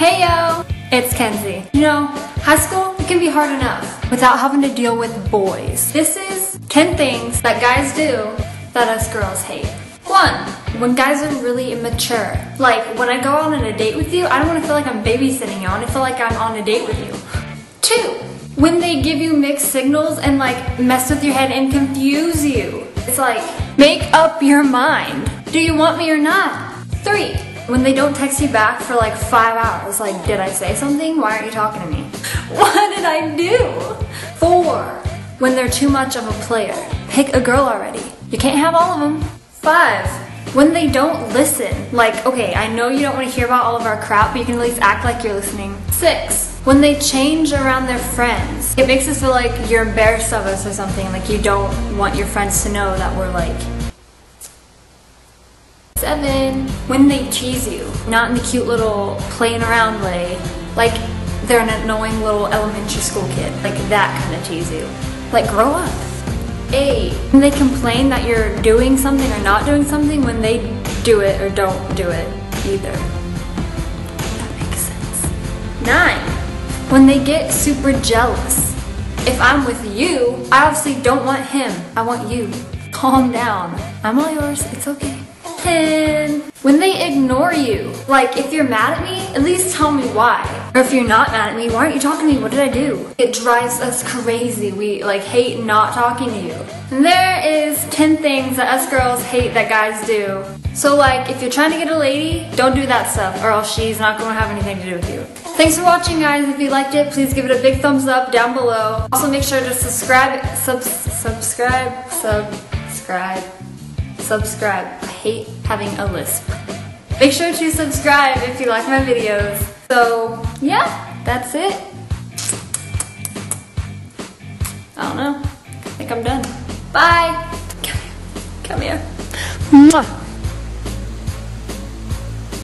Hey yo, it's Kenzie. You know, high school it can be hard enough without having to deal with boys. This is 10 things that guys do that us girls hate. One, when guys are really immature. Like when I go out on a date with you, I don't want to feel like I'm babysitting you. I want to feel like I'm on a date with you. Two, when they give you mixed signals and like mess with your head and confuse you. It's like, make up your mind. Do you want me or not? Three, when they don't text you back for like five hours, like, did I say something? Why aren't you talking to me? What did I do? Four, when they're too much of a player. Pick a girl already. You can't have all of them. Five, when they don't listen. Like, okay, I know you don't want to hear about all of our crap, but you can at least act like you're listening. Six, when they change around their friends. It makes us feel like you're embarrassed of us or something, like you don't want your friends to know that we're like Seven, when they tease you, not in the cute little playing around way, like they're an annoying little elementary school kid, like that kind of tease you. Like grow up. Eight, when they complain that you're doing something or not doing something when they do it or don't do it either. That makes sense. Nine, when they get super jealous. If I'm with you, I obviously don't want him, I want you. Calm down. I'm all yours, it's okay. 10. When they ignore you. Like, if you're mad at me, at least tell me why. Or if you're not mad at me, why aren't you talking to me? What did I do? It drives us crazy. We, like, hate not talking to you. And there is 10 things that us girls hate that guys do. So, like, if you're trying to get a lady, don't do that stuff, or else she's not going to have anything to do with you. Thanks for watching, guys. If you liked it, please give it a big thumbs up down below. Also, make sure to subscribe, sub, subscribe, sub, subscribe subscribe. Hate having a lisp. Make sure to subscribe if you like my videos. So yeah, that's it. I don't know. I think I'm done. Bye. Come here. Come here. Mwah.